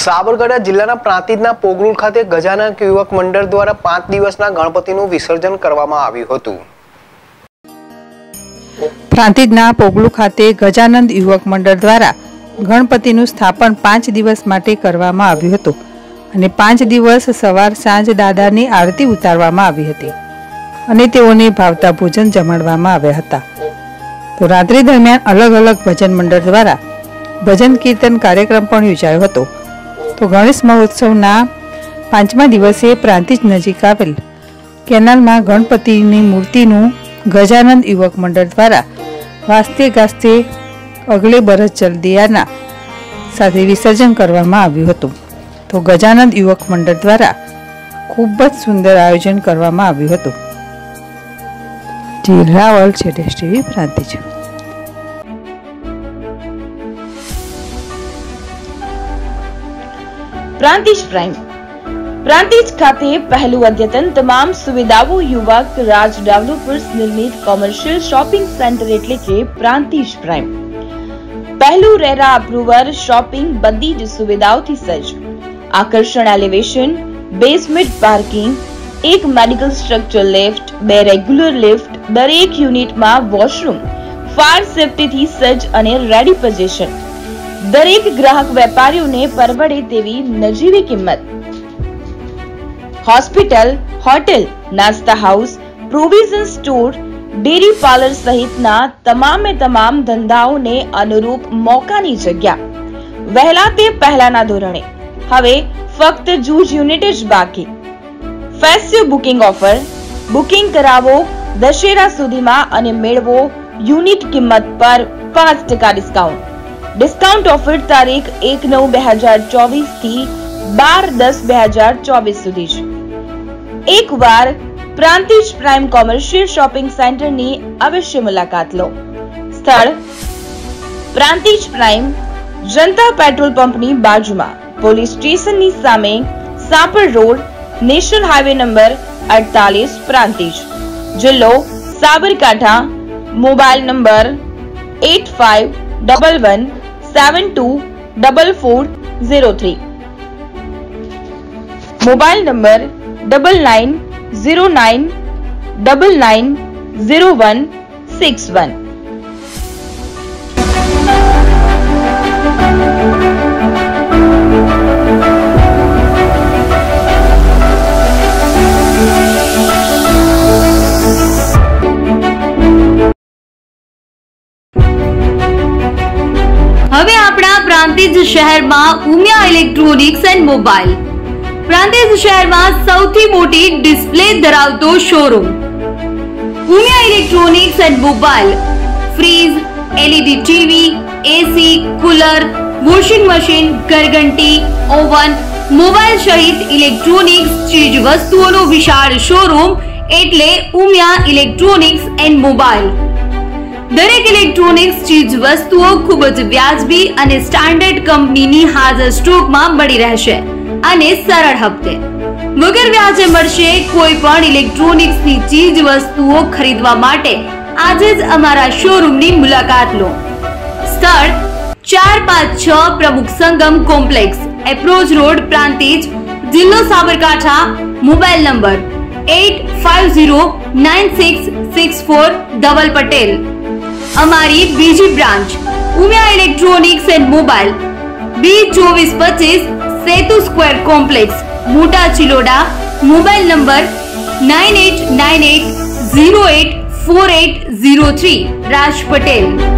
સાબરકાંઠા જિલ્લાના પ્રાંતિજના પોગલુલ ખાતે ગજાનક યુવક મંડળ દ્વારા પાંચ દિવસના ગણપતિનું વિસર્જન કરવામાં આવ્યું હતું. પ્રાંતિજના પોગલુ ખાતે ગજાનંદ યુવક મંડળ દ્વારા ગણપતિનું સ્થાપન પાંચ દિવસ માટે કરવામાં આવ્યું હતું અને પાંચ દિવસ સવાર સાંજ દાદાની આરતી ઉતારવામાં આવી હતી અને તેઓને ભાવતા ભોજન જમાડવામાં આવ્યા હતા. તો રાત્રિ દરમિયાન અલગ અલગ ભજન મંડળ દ્વારા ભજન કીર્તન કાર્યક્રમ પણ યોજાયો હતો. તો ગણેશ મહોત્સવના પાંચમા દિવસે પ્રાંતિજ નજીક આવેલ કેનાલમાં ગણપતિની મૂર્તિનું ગજાનંદ યુવક મંડળ દ્વારા વાસ્તે ગાસ્તે અગલે બરસ જલ્દિયાના સાથે વિસર્જન કરવામાં આવ્યું હતું. તો ગજાનંદ યુવક મંડળ દ્વારા ખૂબ જ સુંદર આયોજન કરવામાં આવ્યું હતું. જી, રાવલ છે test TV, Prantij. Prantij prime Prantij ખાતે પહેલું અદ્યતન તમામ સુવિધાઓ યુવક રાજ ડેવલપર્સ નિર્મિત કોમર્શિયલ શોપિંગ સેન્ટર એટલે કે પ્રાંતિજ પ્રાઇમ પહેલું રેરા અપ્રુવર શોપિંગ બધી જ સુવિધાઓથી સજ્જ. આકર્ષણ એલિવેશન બેઝમેન્ટ પાર્કિંગ એક મેડિકલ સ્ટ્રક્ચર લિફ્ટ બે રેગ્યુલર લિફ્ટ દરેક યુનિટમાં વોશરૂમ ફાયર સેફટીથી સજ્જ અને રેડી પોઝિશન દરેક ગ્રાહક વેપારીઓને પરવડે તેવી નજીવી કિંમત. હોસ્પિટલ, હોટેલ, નાસ્તા house, provision store, dairy parlour સહિતના તમામે તમામ ધંધાઓને અનુરૂપ મોકાની જગ્યા. વહેલા તે પહેલાના ધોરણે. હવે ફક્ત જૂજ યુનિટ જ બાકી. Festive booking offer. બુકિંગ કરાવો દશેરા સુધીમાં અને મેળવો યુનિટ કિંમત પર પાંચ ટકા ડિસ્કાઉન્ટ. ડિસ્કાઉન્ટ ઓફર તારીખ એક નવ બે હજાર ચોવીસથી બાર દસ બે હજાર ચોવીસ સુધી છે એકવાર પ્રાંતિજ પ્રાઇમ કોમર્શિયલ શોપિંગ સેન્ટરની અવશ્ય મુલાકાત લો સ્થળ પ્રાંતિજ પ્રાઇમ જનતા પેટ્રોલ પંપની બાજુમાં પોલીસ સ્ટેશનની સામે Sapar road national highway number અડતાલીસ પ્રાંતિજ જિલ્લો Sabarkantha mobile number eight five double one 724403 mobile number 9909990161 હવે આપણા પ્રાંતિજ શહેરમાં Umiya electronics and mobile. Prantij શહેરમાં સૌથી મોટી ડિસ્પ્લે ધરાવતો showroom Umiya electronics and mobile. Fridge LED TV AC cooler, washing machine, ઘરઘંટી, oven, mobile સહિત ઇલેક્ટ્રોનિક્સ ચીજ વસ્તુઓનો વિશાળ શોરૂમ એટલે ઉમિયા ઇલેક્ટ્રોનિક્સ એન્ડ મોબાઈલ. દરેક ઇલેક્ટ્રોનિક્સ, ચીજ, વસ્તુઓ ખૂબ જ વ્યાજબી અને સ્ટાન્ડર્ડ કંપનીની હાજર સ્ટોકમાં મળી રહેશે અને સરળ હપ્તે. વગર વ્યાજે મળશે કોઈ પણ ઇલેક્ટ્રોનિક્સની ચીજ, વસ્તુઓ ખરીદવા માટે. આજે જ અમારા શોરૂમની મુલાકાત લો. સ્થળ ચાર પાંચ છ Pramukh Sangam complex, approach road Prantij જિલ્લો Sabarkantha, mobile number eight five zero nine six six four Dhaval Patel. અમારી બીજી branch, Umiya electronics and mobile B ચોવીસ પચીસ Setu square complex, Mota Chiloda, mobile number nine eight nine eight zero eight four eight zero three, Raj Patel.